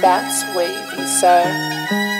That's wavy, sir.